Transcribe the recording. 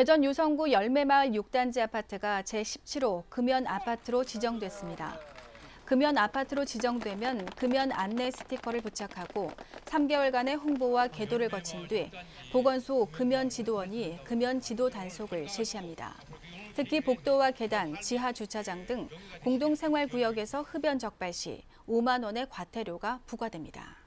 대전 유성구 열매마을 6단지 아파트가 제17호 금연 아파트로 지정됐습니다. 금연 아파트로 지정되면 금연 안내 스티커를 부착하고 3개월간의 홍보와 계도를 거친 뒤 보건소 금연 지도원이 금연 지도 단속을 실시합니다. 특히 복도와 계단, 지하 주차장 등 공동생활구역에서 흡연 적발 시 5만 원의 과태료가 부과됩니다.